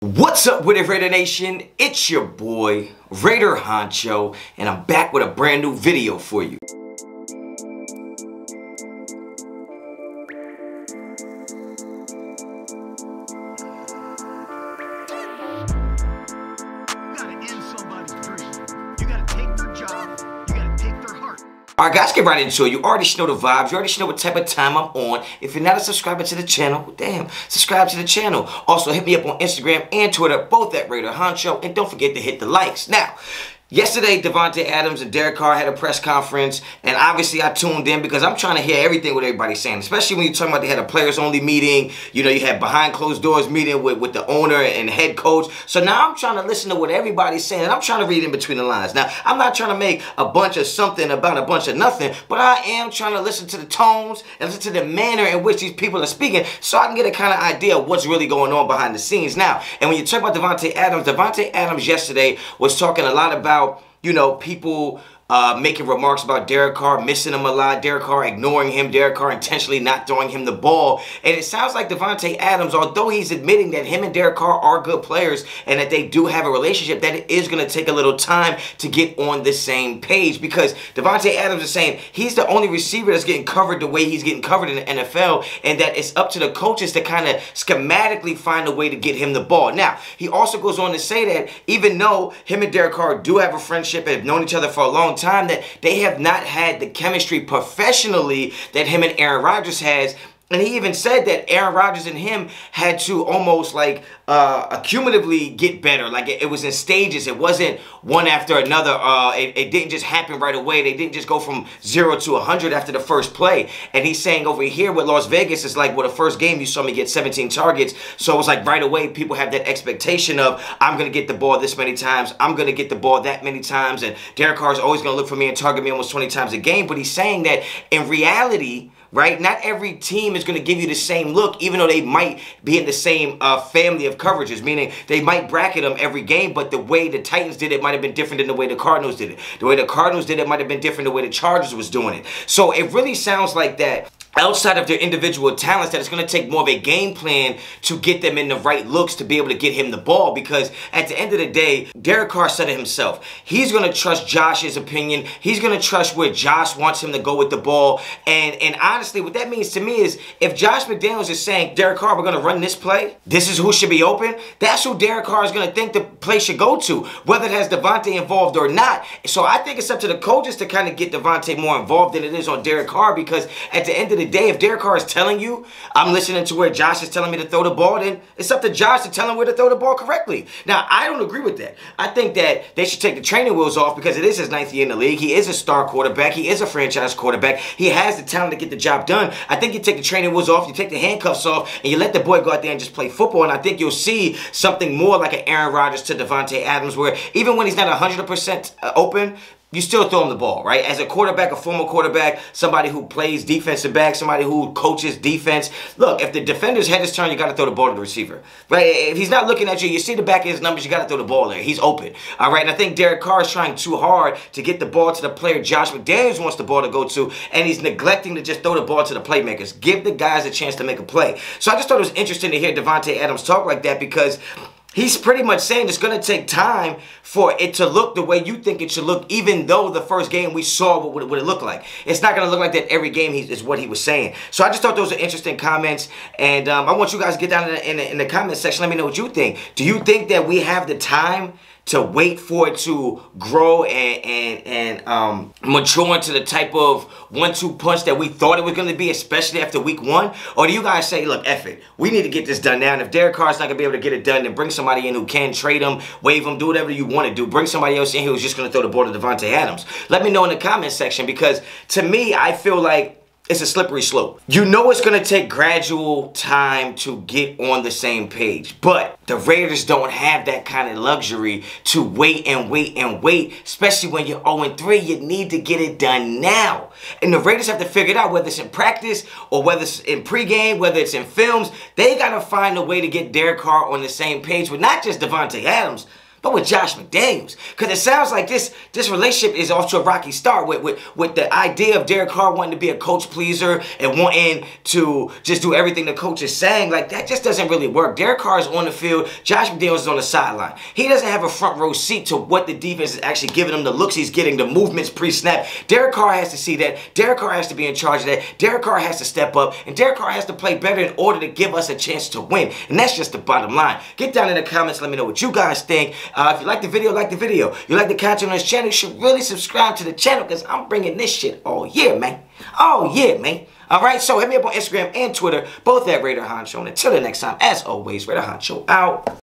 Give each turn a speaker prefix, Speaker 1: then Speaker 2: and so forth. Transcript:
Speaker 1: What's up with it Raider Nation? It's your boy Raider Honcho and I'm back with a brand new video for you. Alright guys, get right into it. You already know the vibes. You already know what type of time I'm on. If you're not a subscriber to the channel, damn, subscribe to the channel. Also, hit me up on Instagram and Twitter, both at Raider Honcho. And don't forget to hit the likes. Now, Yesterday, Davante Adams and Derek Carr had a press conference, and obviously I tuned in because I'm trying to hear everything what everybody's saying, especially when you're talking about they had a players-only meeting, you know, you had behind closed doors meeting with, with the owner and head coach. So now I'm trying to listen to what everybody's saying, and I'm trying to read in between the lines. Now, I'm not trying to make a bunch of something about a bunch of nothing, but I am trying to listen to the tones and listen to the manner in which these people are speaking so I can get a kind of idea of what's really going on behind the scenes. Now, and when you talk about Davante Adams, Davante Adams yesterday was talking a lot about you know, people uh, making remarks about Derek Carr, missing him a lot, Derek Carr ignoring him, Derek Carr intentionally not throwing him the ball. And it sounds like Davante Adams, although he's admitting that him and Derek Carr are good players and that they do have a relationship, that it is going to take a little time to get on the same page because Davante Adams is saying he's the only receiver that's getting covered the way he's getting covered in the NFL and that it's up to the coaches to kind of schematically find a way to get him the ball. Now, he also goes on to say that even though him and Derek Carr do have a friendship and have known each other for a long time that they have not had the chemistry professionally that him and Aaron Rodgers has and he even said that Aaron Rodgers and him had to almost like uh, accumulatively get better. Like it, it, was in stages. It wasn't one after another. Uh, it, it, didn't just happen right away. They didn't just go from zero to 100 after the first play. And he's saying over here with Las Vegas, it's like, well, the first game you saw me get 17 targets. So it was like right away people have that expectation of I'm going to get the ball this many times. I'm going to get the ball that many times. And Derek Carr is always going to look for me and target me almost 20 times a game. But he's saying that in reality, right? Not every team is going to give you the same look, even though they might be in the same uh, family of coverages, meaning they might bracket them every game, but the way the Titans did it might have been different than the way the Cardinals did it. The way the Cardinals did it might have been different than the way the Chargers was doing it. So it really sounds like that outside of their individual talents that it's going to take more of a game plan to get them in the right looks to be able to get him the ball because at the end of the day, Derek Carr said it himself. He's going to trust Josh's opinion. He's going to trust where Josh wants him to go with the ball. And and honestly, what that means to me is if Josh McDaniels is saying, Derek Carr, we're going to run this play, this is who should be open, that's who Derek Carr is going to think the play should go to, whether it has Davante involved or not. So I think it's up to the coaches to kind of get Davante more involved than it is on Derek Carr because at the end of the day, if Derek Carr is telling you, I'm listening to where Josh is telling me to throw the ball, then it's up to Josh to tell him where to throw the ball correctly. Now, I don't agree with that. I think that they should take the training wheels off because it is his ninth year in the league. He is a star quarterback. He is a franchise quarterback. He has the talent to get the job done. I think you take the training wheels off, you take the handcuffs off, and you let the boy go out there and just play football. And I think you'll see something more like an Aaron Rodgers to Davante Adams, where even when he's not 100% uh, open, you still throw him the ball, right? As a quarterback, a former quarterback, somebody who plays defensive back, somebody who coaches defense. Look, if the defender's head is turned, you got to throw the ball to the receiver, right? If he's not looking at you, you see the back of his numbers, you got to throw the ball there. He's open, all right? And I think Derek Carr is trying too hard to get the ball to the player Josh McDaniels wants the ball to go to, and he's neglecting to just throw the ball to the playmakers. Give the guys a chance to make a play. So I just thought it was interesting to hear Davante Adams talk like that because He's pretty much saying it's going to take time for it to look the way you think it should look, even though the first game we saw what, what, what it looked like. It's not going to look like that every game is what he was saying. So I just thought those are interesting comments, and um, I want you guys to get down in the, in the, in the comment section. Let me know what you think. Do you think that we have the time to wait for it to grow and and and um, mature into the type of one-two punch that we thought it was going to be, especially after week one? Or do you guys say, look, F it, we need to get this done now, and if Derek Carr's not going to be able to get it done, then bring somebody in who can trade him, waive him, do whatever you want to do. Bring somebody else in who's just going to throw the ball to Davante Adams. Let me know in the comment section because to me, I feel like it's a slippery slope. You know it's going to take gradual time to get on the same page, but the Raiders don't have that kind of luxury to wait and wait and wait, especially when you're 0-3. You need to get it done now. And the Raiders have to figure it out, whether it's in practice or whether it's in pregame, whether it's in films. They got to find a way to get Derek Carr on the same page with not just Davante Adams, but with Josh McDaniels. Because it sounds like this this relationship is off to a rocky start with, with, with the idea of Derek Carr wanting to be a coach pleaser and wanting to just do everything the coach is saying. Like, that just doesn't really work. Derek Carr is on the field. Josh McDaniels is on the sideline. He doesn't have a front row seat to what the defense is actually giving him, the looks he's getting, the movements pre-snap. Derek Carr has to see that. Derek Carr has to be in charge of that. Derek Carr has to step up. And Derek Carr has to play better in order to give us a chance to win. And that's just the bottom line. Get down in the comments. Let me know what you guys think. Uh, if you like the video, like the video. You like the content on this channel, you should really subscribe to the channel because I'm bringing this shit all year, man. Oh, yeah, man. All right, so hit me up on Instagram and Twitter, both at Raider Honcho. And until the next time, as always, Raider Honcho out.